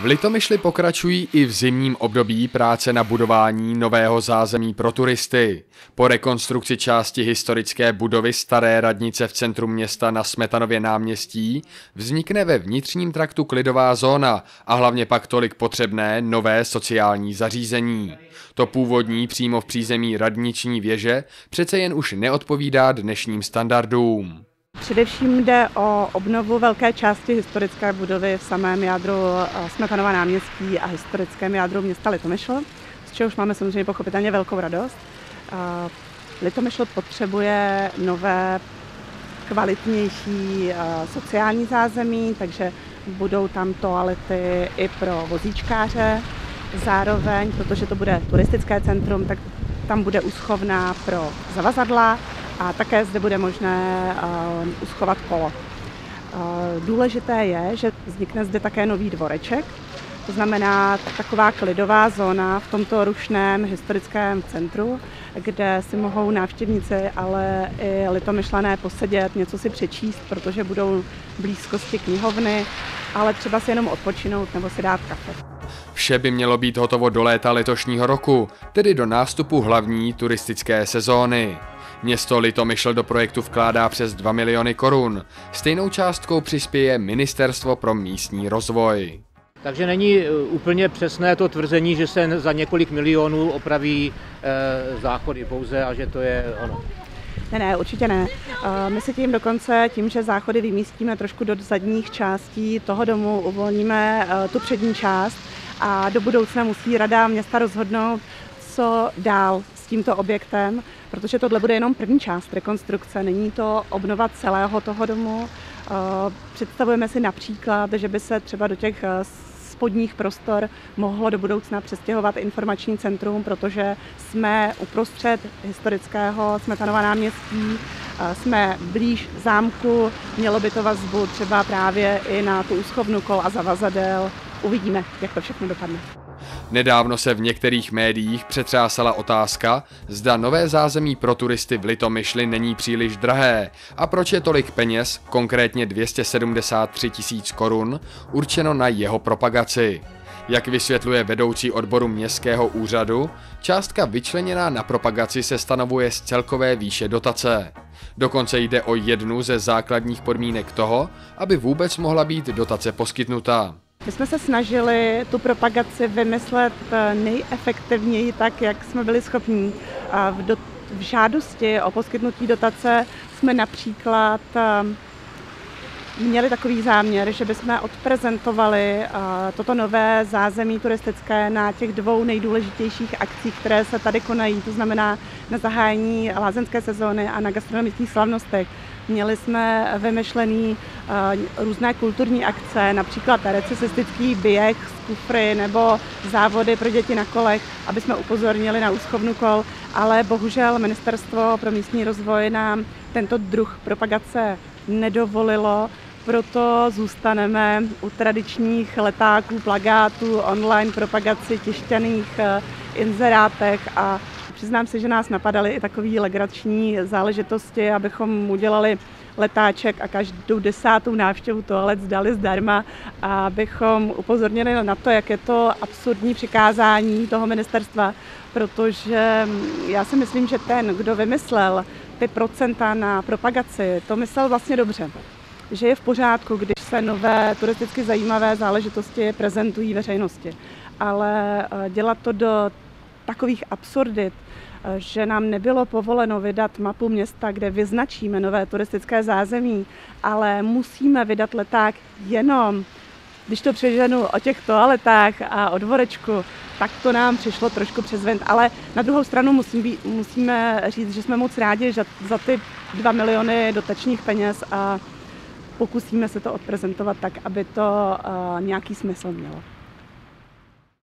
V Litomyšli pokračují i v zimním období práce na budování nového zázemí pro turisty. Po rekonstrukci části historické budovy Staré radnice v centru města na Smetanově náměstí vznikne ve vnitřním traktu klidová zóna a hlavně pak tolik potřebné nové sociální zařízení. To původní přímo v přízemí radniční věže přece jen už neodpovídá dnešním standardům. Především jde o obnovu velké části historické budovy v samém jádru eh, Smetanova náměstí a historickém jádru města Litomyšl, z čehož máme samozřejmě pochopitelně velkou radost. Eh, Litomyšl potřebuje nové, kvalitnější eh, sociální zázemí, takže budou tam toalety i pro vozíčkáře. Zároveň, protože to bude turistické centrum, tak tam bude uschovná pro zavazadla a také zde bude možné uh, uschovat kolo. Uh, důležité je, že vznikne zde také nový dvoreček, to znamená taková klidová zóna v tomto rušném historickém centru, kde si mohou návštěvníci, ale i litomyšlené posedět, něco si přečíst, protože budou v blízkosti knihovny, ale třeba si jenom odpočinout nebo si dát kafe. Vše by mělo být hotovo do léta letošního roku, tedy do nástupu hlavní turistické sezóny. Město Litomyšl do projektu vkládá přes 2 miliony korun. Stejnou částkou přispěje Ministerstvo pro místní rozvoj. Takže není e, úplně přesné to tvrzení, že se za několik milionů opraví e, záchody pouze a že to je ono. Ne, ne, určitě ne. E, my si tím dokonce, tím, že záchody vymístíme trošku do zadních částí toho domu, uvolníme tu přední část a do budoucna musí rada města rozhodnout, co dál tímto objektem, protože tohle bude jenom první část rekonstrukce, není to obnova celého toho domu. Eh, představujeme si například, že by se třeba do těch eh, spodních prostor mohlo do budoucna přestěhovat informační centrum, protože jsme uprostřed historického Smetanova náměstí, eh, jsme blíž zámku, mělo by to vazbu třeba právě i na tu úschovnu kol a zavazadel. Uvidíme, jak to všechno dopadne. Nedávno se v některých médiích přetřásala otázka, zda nové zázemí pro turisty v Litomyšli není příliš drahé a proč je tolik peněz, konkrétně 273 tisíc korun, určeno na jeho propagaci. Jak vysvětluje vedoucí odboru městského úřadu, částka vyčleněná na propagaci se stanovuje z celkové výše dotace. Dokonce jde o jednu ze základních podmínek toho, aby vůbec mohla být dotace poskytnuta. My jsme se snažili tu propagaci vymyslet eh, nejefektivněji tak, jak jsme byli schopní. A v, do, v žádosti o poskytnutí dotace jsme například eh, měli takový záměr, že bychom odprezentovali eh, toto nové zázemí turistické na těch dvou nejdůležitějších akcích, které se tady konají, to znamená na zahájení lázeňské sezóny a na gastronomických slavnostech. Měli jsme vymyšlený uh, různé kulturní akce, například recesistický běh z kufry nebo závody pro děti na kolech, aby jsme upozornili na úschovnu kol, ale bohužel Ministerstvo pro místní rozvoj nám tento druh propagace nedovolilo, proto zůstaneme u tradičních letáků, plagátů, online propagaci, tištěných uh, inzerátek a Přiznám se, že nás napadaly i takové legrační záležitosti, abychom udělali letáček a každou desátou návštěvu toalet zdali zdarma abychom upozornili na to, jak je to absurdní přikázání toho ministerstva, protože já si myslím, že ten, kdo vymyslel ty procenta na propagaci, to myslel vlastně dobře že je v pořádku, když se nové turisticky zajímavé záležitosti prezentují veřejnosti. Ale eh, dělat to do takových absurdit, eh, že nám nebylo povoleno vydat mapu města, kde vyznačíme nové turistické zázemí, ale musíme vydat leták jenom, když to přeženu o těch toaletách a o dvorečku, tak to nám přišlo trošku přes vent. Ale na druhou stranu musím být, musíme říct, že jsme moc rádi že za ty 2 miliony dotačních peněz a pokusíme se to odprezentovat tak, aby to uh, nějaký smysl mělo.